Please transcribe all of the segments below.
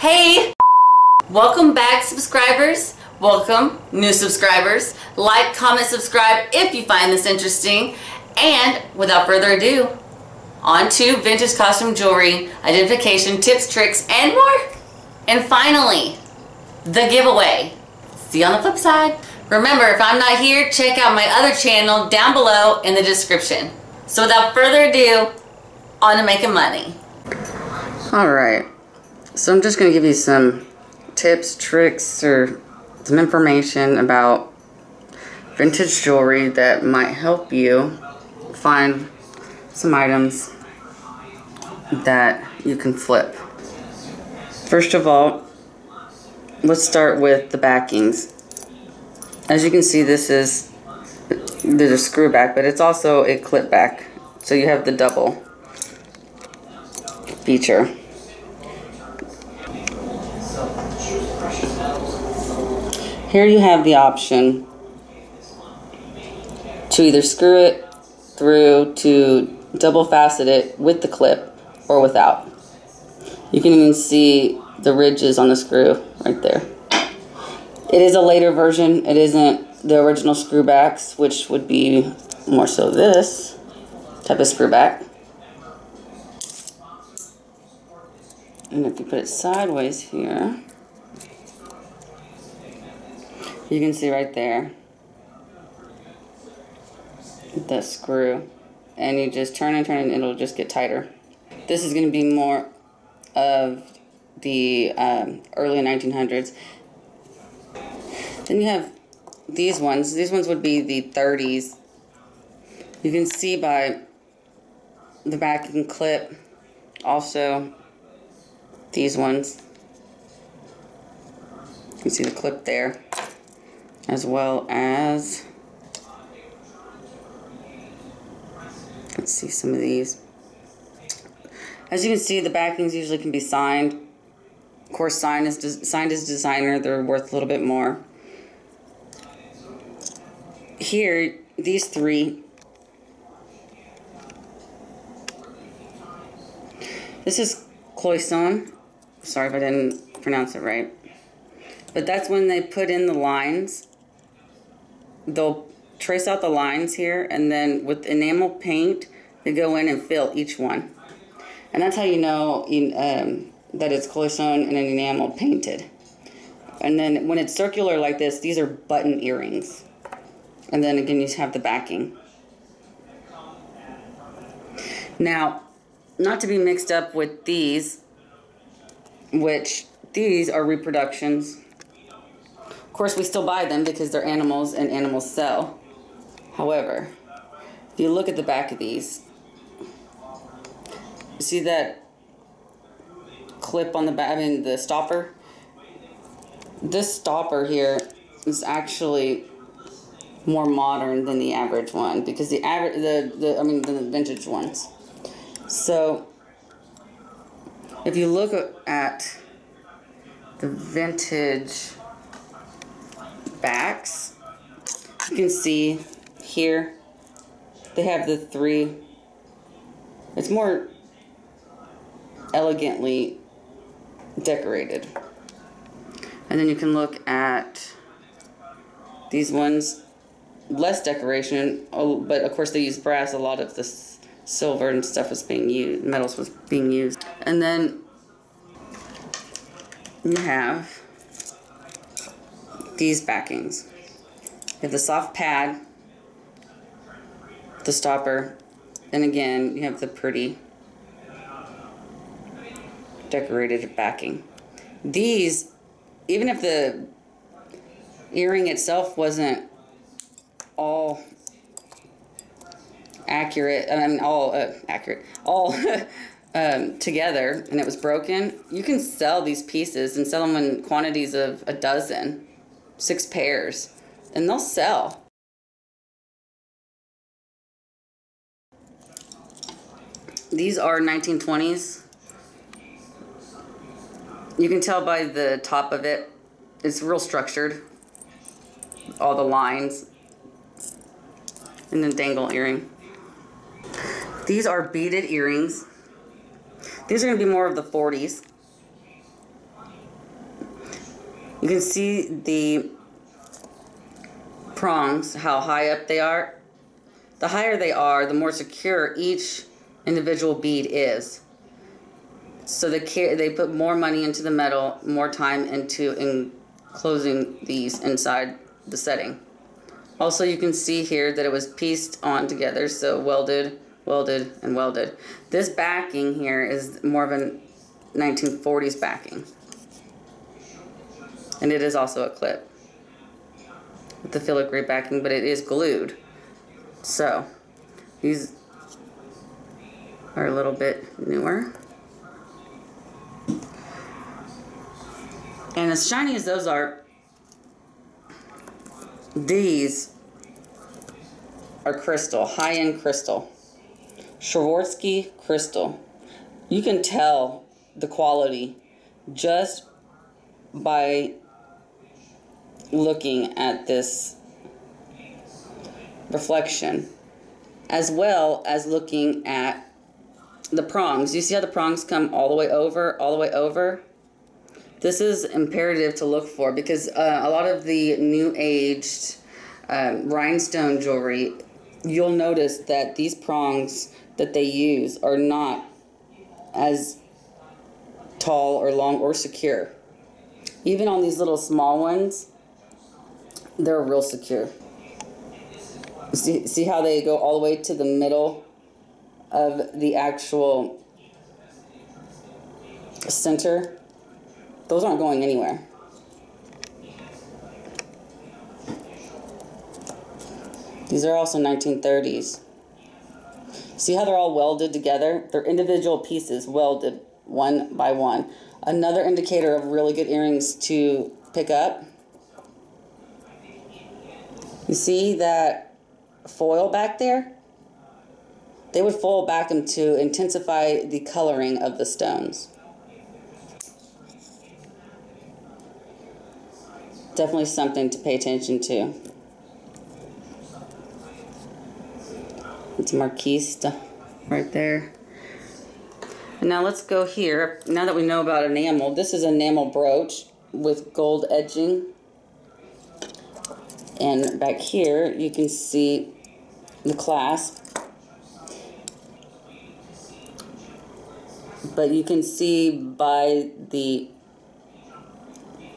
Hey! Welcome back, subscribers. Welcome, new subscribers. Like, comment, subscribe if you find this interesting. And without further ado, on to vintage costume jewelry, identification, tips, tricks, and more. And finally, the giveaway. See you on the flip side. Remember, if I'm not here, check out my other channel down below in the description. So without further ado, on to making money. All right. So I'm just going to give you some tips, tricks, or some information about vintage jewelry that might help you find some items that you can flip. First of all, let's start with the backings. As you can see, this is there's a screw back, but it's also a clip back. So you have the double feature. Here you have the option to either screw it through to double facet it with the clip or without. You can even see the ridges on the screw right there. It is a later version. It isn't the original screw backs, which would be more so this type of screw back. And if you put it sideways here, you can see right there the screw and you just turn and turn and it'll just get tighter. This is going to be more of the um, early 1900s. Then you have these ones. These ones would be the 30s. You can see by the backing clip also these ones. You can see the clip there as well as let's see some of these. As you can see the backings usually can be signed. Of course signed as signed as designer they're worth a little bit more. Here these three. This is cloisonne. Sorry if I didn't pronounce it right. But that's when they put in the lines they'll trace out the lines here and then with enamel paint they go in and fill each one. And that's how you know um, that it's cloisonne and an enamel painted. And then when it's circular like this these are button earrings. And then again you have the backing. Now not to be mixed up with these which these are reproductions course, we still buy them because they're animals and animals sell. However, if you look at the back of these, you see that clip on the back, I mean the stopper? This stopper here is actually more modern than the average one because the average, the, the I mean the vintage ones. So if you look at the vintage backs. You can see here they have the three. It's more elegantly decorated. And then you can look at these ones, less decoration, oh, but of course they use brass. A lot of this silver and stuff was being used, metals was being used. And then you have these backings. You have the soft pad, the stopper, and again, you have the pretty decorated backing. These, even if the earring itself wasn't all accurate, I mean, all uh, accurate, all um, together and it was broken, you can sell these pieces and sell them in quantities of a dozen six pairs, and they'll sell. These are 1920s. You can tell by the top of it, it's real structured. All the lines. And then dangle earring. These are beaded earrings. These are going to be more of the 40s. You can see the prongs, how high up they are. The higher they are, the more secure each individual bead is. So they, they put more money into the metal, more time into enclosing these inside the setting. Also, you can see here that it was pieced on together, so welded, welded, and welded. This backing here is more of a 1940s backing. And it is also a clip with the filigree backing, but it is glued. So, these are a little bit newer. And as shiny as those are, these are crystal, high-end crystal. Swarovski crystal. You can tell the quality just by looking at this reflection as well as looking at the prongs. You see how the prongs come all the way over, all the way over? This is imperative to look for because uh, a lot of the new aged um, rhinestone jewelry, you'll notice that these prongs that they use are not as tall or long or secure. Even on these little small ones, they're real secure. See, see how they go all the way to the middle of the actual center? Those aren't going anywhere. These are also 1930s. See how they're all welded together? They're individual pieces welded one by one. Another indicator of really good earrings to pick up. You see that foil back there? They would foil back them to intensify the coloring of the stones. Definitely something to pay attention to. It's Marquise right there. And now let's go here. Now that we know about enamel, this is enamel brooch with gold edging. And back here, you can see the clasp. But you can see by the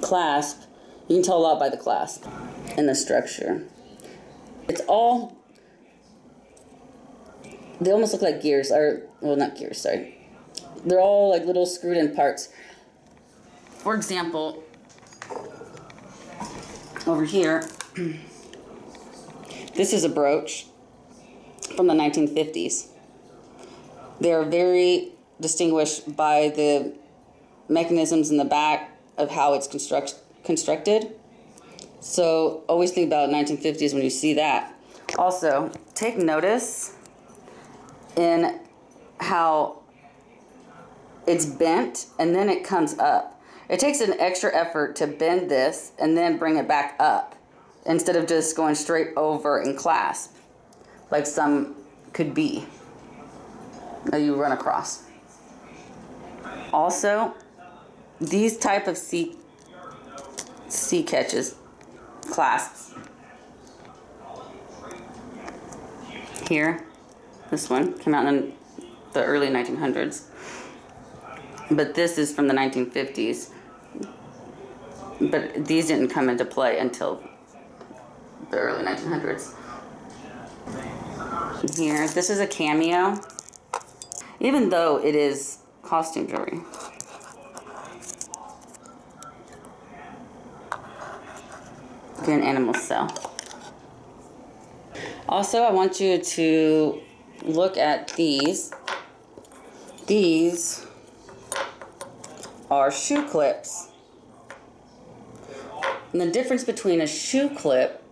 clasp, you can tell a lot by the clasp and the structure. It's all, they almost look like gears, or, well, not gears, sorry they're all like little screwed in parts. For example, over here, this is a brooch from the 1950s. They are very distinguished by the mechanisms in the back of how it's construct constructed. So always think about 1950s when you see that. Also, take notice in how it's bent and then it comes up. It takes an extra effort to bend this and then bring it back up instead of just going straight over and clasp like some could be that you run across. Also, these type of C, C catches, clasps. Here, this one came out in the early 1900s. But this is from the 1950s. But these didn't come into play until the early 1900s. Here, this is a cameo. Even though it is costume jewelry. Again, animal cell. Also, I want you to look at these. These are shoe clips. And the difference between a shoe clip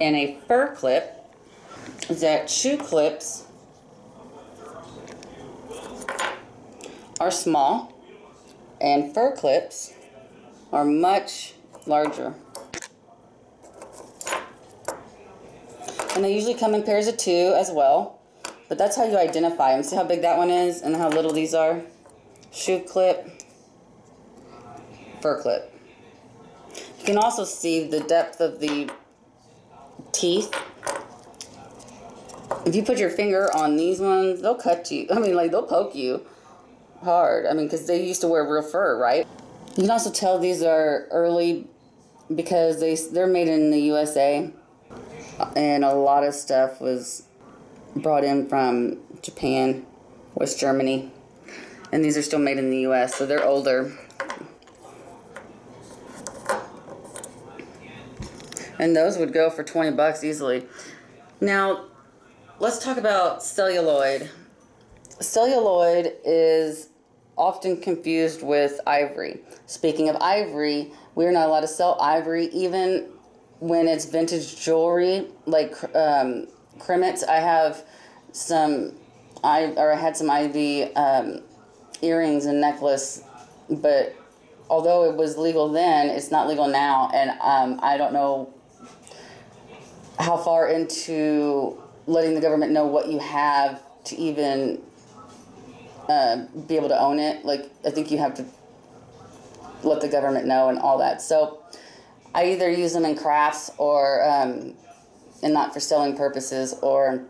and a fur clip is that shoe clips are small and fur clips are much larger. And they usually come in pairs of two as well. But that's how you identify them. See how big that one is and how little these are? Shoe clip. Fur clip. You can also see the depth of the teeth. If you put your finger on these ones, they'll cut you. I mean, like, they'll poke you hard. I mean, because they used to wear real fur, right? You can also tell these are early because they, they're made in the USA. And a lot of stuff was brought in from Japan, West Germany. And these are still made in the US, so they're older. And those would go for 20 bucks easily. Now, let's talk about celluloid. Celluloid is often confused with ivory. Speaking of ivory, we're not allowed to sell ivory even when it's vintage jewelry, like um, I have some, I or I had some ivy um, earrings and necklace, but although it was legal then, it's not legal now, and um, I don't know how far into letting the government know what you have to even uh, be able to own it. Like, I think you have to let the government know and all that. So, I either use them in crafts or, um, and not for selling purposes, or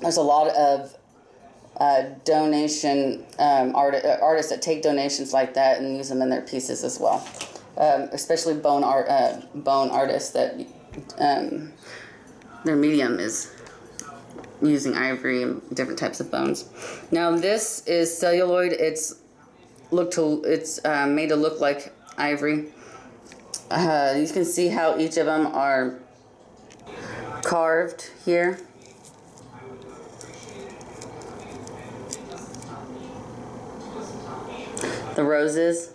there's a lot of uh, donation um, art, uh, artists that take donations like that and use them in their pieces as well. Um, especially bone art, uh, bone artists that um, their medium is using ivory and different types of bones. Now this is celluloid. It's look to it's uh, made to look like ivory. Uh, you can see how each of them are carved here. The roses.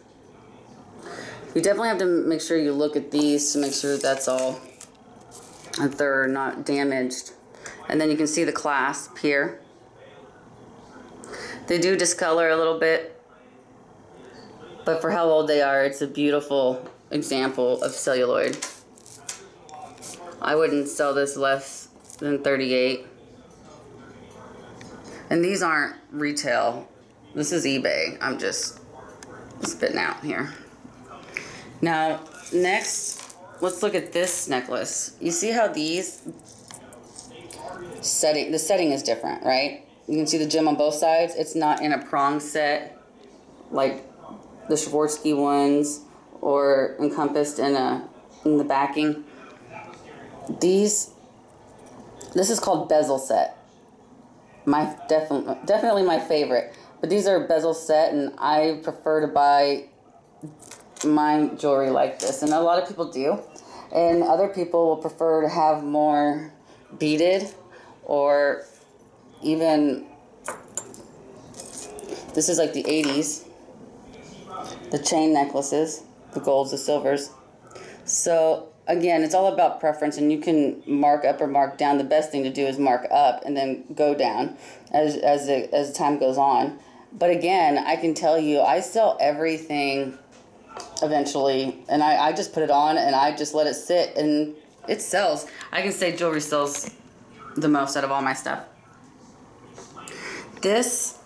You definitely have to make sure you look at these to make sure that's all they're not damaged. And then you can see the clasp here. They do discolor a little bit, but for how old they are, it's a beautiful example of celluloid. I wouldn't sell this less than 38. And these aren't retail. This is eBay. I'm just spitting out here. Now, next, let's look at this necklace. You see how these setting, the setting is different, right? You can see the gem on both sides. It's not in a prong set like the Swarovski ones or encompassed in a in the backing. These, this is called bezel set. My definitely definitely my favorite. But these are bezel set, and I prefer to buy my jewelry like this, and a lot of people do. And other people will prefer to have more beaded or even this is like the 80s the chain necklaces the golds the silvers. So again it's all about preference and you can mark up or mark down. The best thing to do is mark up and then go down as as the, as time goes on. But again i can tell you i sell everything eventually and I, I just put it on and i just let it sit and it sells i can say jewelry sells the most out of all my stuff. This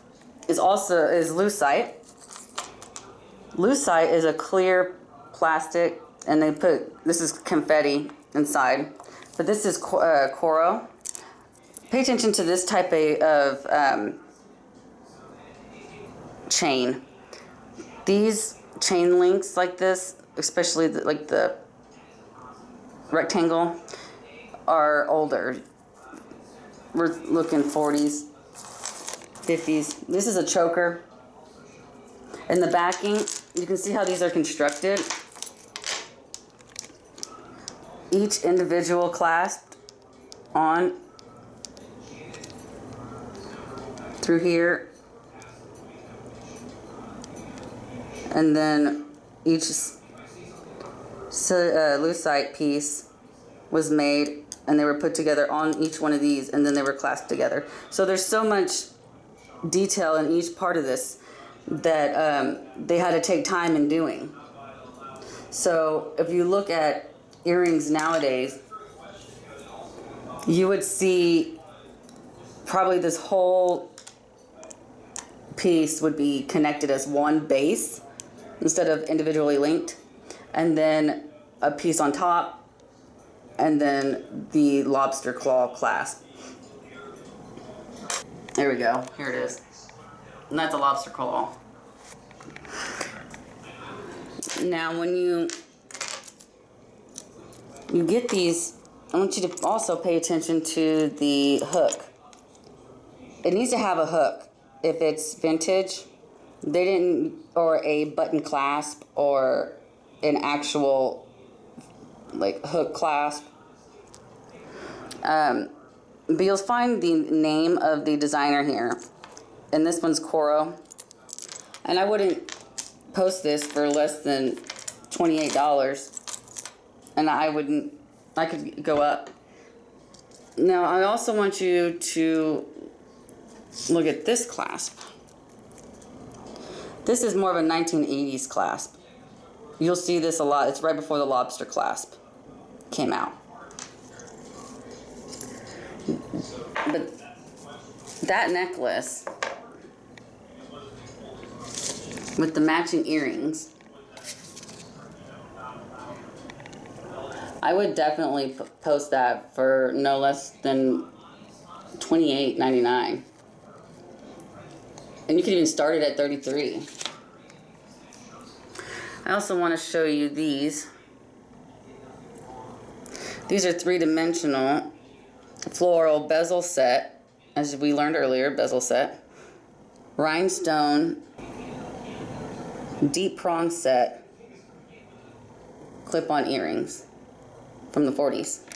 is also is lucite. Lucite is a clear plastic, and they put this is confetti inside, but this is uh, coral. Pay attention to this type of um, chain. These chain links like this, especially the, like the rectangle, are older we're looking 40s, 50s. This is a choker. In the backing, you can see how these are constructed. Each individual clasped on through here. And then each uh, lucite piece was made and they were put together on each one of these and then they were clasped together. So there's so much detail in each part of this that um, they had to take time in doing. So if you look at earrings nowadays, you would see probably this whole piece would be connected as one base instead of individually linked. and then a piece on top, and then the lobster claw clasp. There we go. Here it is. And that's a lobster claw. Now, when you you get these, I want you to also pay attention to the hook. It needs to have a hook. If it's vintage, they didn't, or a button clasp, or an actual like hook clasp. Um, but you'll find the name of the designer here. And this one's Coro. And I wouldn't post this for less than $28. And I wouldn't, I could go up. Now, I also want you to look at this clasp. This is more of a 1980s clasp. You'll see this a lot. It's right before the lobster clasp came out. But that necklace with the matching earrings, I would definitely post that for no less than twenty eight ninety nine. And you can even start it at 33. I also want to show you these. These are three-dimensional floral bezel set, as we learned earlier, bezel set. Rhinestone deep prong set clip-on earrings from the 40s.